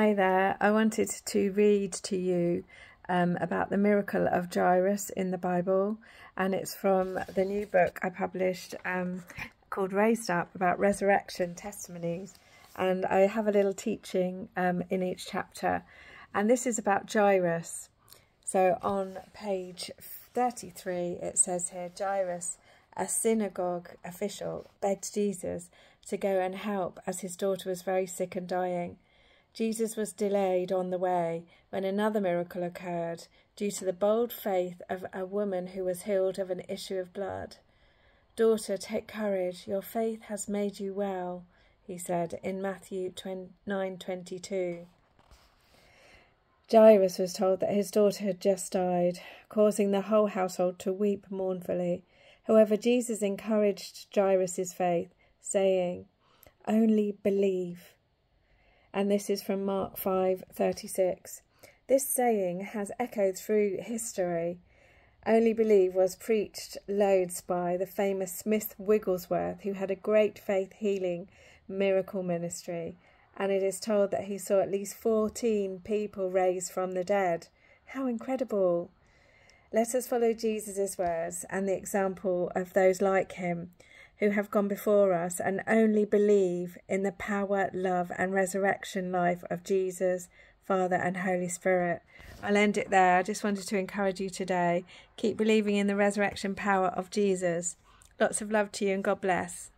Hi there. I wanted to read to you um, about the miracle of Jairus in the Bible, and it's from the new book I published um, called Raised Up about resurrection testimonies. And I have a little teaching um, in each chapter, and this is about Jairus. So on page 33, it says here Jairus, a synagogue official, begged Jesus to go and help as his daughter was very sick and dying. Jesus was delayed on the way when another miracle occurred due to the bold faith of a woman who was healed of an issue of blood. Daughter, take courage. Your faith has made you well, he said in Matthew 9:22. Jairus was told that his daughter had just died, causing the whole household to weep mournfully. However, Jesus encouraged Jairus' faith, saying, "Only believe." And this is from Mark 5:36. This saying has echoed through history. Only Believe was preached loads by the famous Smith Wigglesworth, who had a great faith healing miracle ministry, and it is told that he saw at least 14 people raised from the dead. How incredible! Let us follow Jesus' words and the example of those like him who have gone before us and only believe in the power, love, and resurrection life of Jesus, Father, and Holy Spirit. I'll end it there. I just wanted to encourage you today. Keep believing in the resurrection power of Jesus. Lots of love to you and God bless.